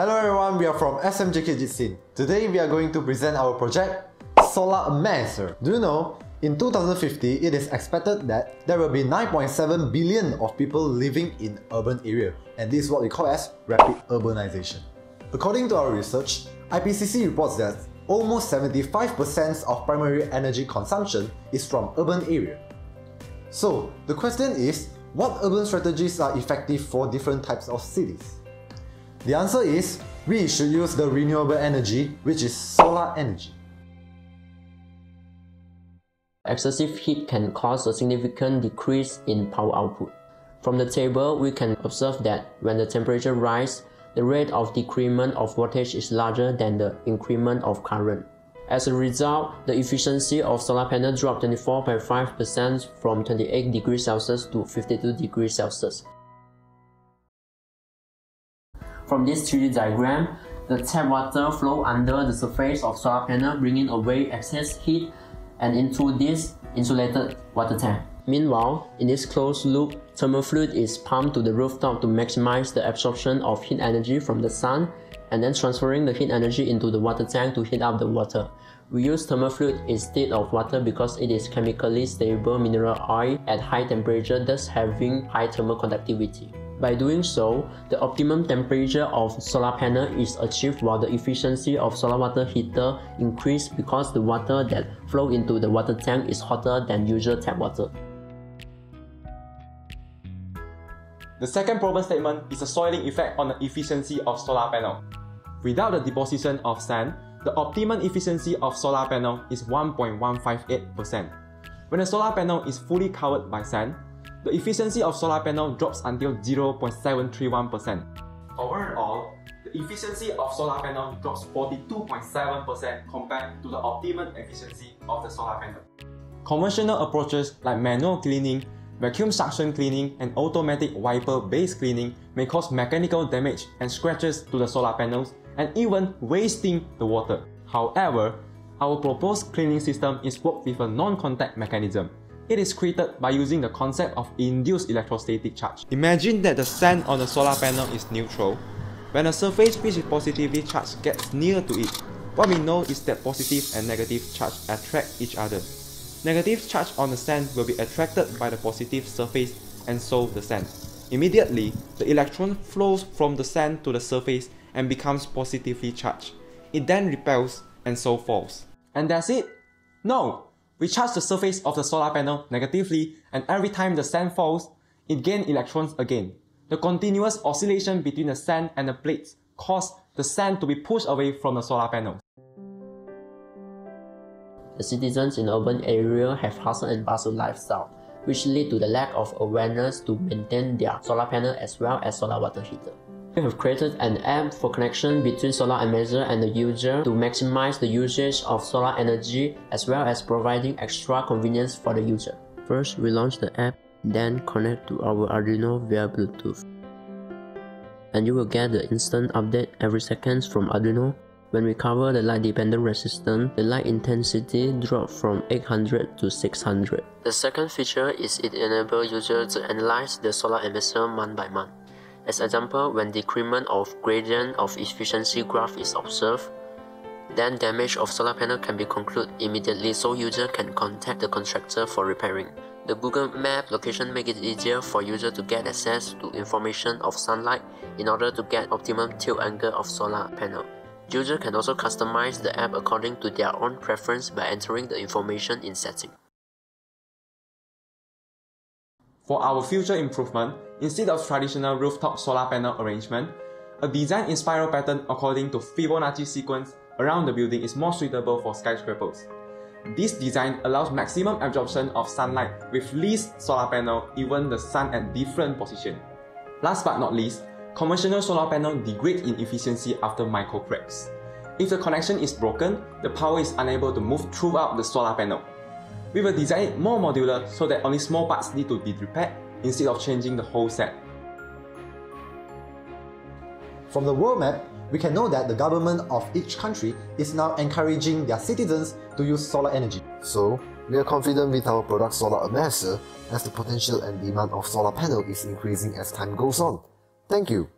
Hello everyone, we are from SMJK Jit Sin. Today we are going to present our project Solar Amasser. Do you know, in 2050 it is expected that there will be 9.7 billion of people living in urban area and this is what we call as rapid urbanization. According to our research, IPCC reports that almost 75% of primary energy consumption is from urban area. So the question is, what urban strategies are effective for different types of cities? The answer is, we should use the renewable energy, which is solar energy. Excessive heat can cause a significant decrease in power output. From the table, we can observe that when the temperature rises, the rate of decrement of voltage is larger than the increment of current. As a result, the efficiency of solar panel dropped 24.5% from 28 degrees Celsius to 52 degrees Celsius. From this 3D diagram, the tap water flow under the surface of solar panel bringing away excess heat and into this insulated water tank. Meanwhile, in this closed loop, thermal fluid is pumped to the rooftop to maximize the absorption of heat energy from the sun and then transferring the heat energy into the water tank to heat up the water. We use thermal fluid instead of water because it is chemically stable mineral oil at high temperature thus having high thermal conductivity. By doing so, the optimum temperature of solar panel is achieved while the efficiency of solar water heater increase because the water that flow into the water tank is hotter than usual tap water. The second problem statement is the soiling effect on the efficiency of solar panel. Without the deposition of sand, the optimum efficiency of solar panel is 1.158%. When a solar panel is fully covered by sand, the efficiency of solar panel drops until 0.731%. Overall, the efficiency of solar panel drops 42.7% compared to the optimum efficiency of the solar panel. Conventional approaches like manual cleaning, vacuum suction cleaning, and automatic wiper-based cleaning may cause mechanical damage and scratches to the solar panels and even wasting the water. However, our proposed cleaning system is worked with a non-contact mechanism it is created by using the concept of induced electrostatic charge. Imagine that the sand on the solar panel is neutral. When a surface which is positively charged gets near to it, what we know is that positive and negative charge attract each other. Negative charge on the sand will be attracted by the positive surface and so the sand. Immediately, the electron flows from the sand to the surface and becomes positively charged. It then repels and so falls. And that's it? No! We charge the surface of the solar panel negatively and every time the sand falls, it gains electrons again. The continuous oscillation between the sand and the plates cause the sand to be pushed away from the solar panel. The citizens in urban area have hustle and bustle lifestyle, which lead to the lack of awareness to maintain their solar panel as well as solar water heater. We have created an app for connection between Solar Amasser and the user to maximize the usage of solar energy as well as providing extra convenience for the user. First, we launch the app, then connect to our Arduino via Bluetooth. And you will get the instant update every seconds from Arduino. When we cover the light dependent resistance, the light intensity drops from 800 to 600. The second feature is it enables users to analyze the solar emission month by month. As example, when decrement of gradient of efficiency graph is observed, then damage of solar panel can be concluded immediately so user can contact the contractor for repairing. The Google Map location make it easier for user to get access to information of sunlight in order to get optimum tilt angle of solar panel. User can also customize the app according to their own preference by entering the information in setting. For our future improvement, instead of traditional rooftop solar panel arrangement, a design in spiral pattern according to Fibonacci sequence around the building is more suitable for skyscrapers. This design allows maximum absorption of sunlight with least solar panel even the sun at different position. Last but not least, conventional solar panel degrade in efficiency after micro cracks. If the connection is broken, the power is unable to move throughout the solar panel. We will design it more modular so that only small parts need to be repaired instead of changing the whole set. From the world map, we can know that the government of each country is now encouraging their citizens to use solar energy. So, we are confident with our product Solar Amasser as the potential and demand of solar panel is increasing as time goes on. Thank you.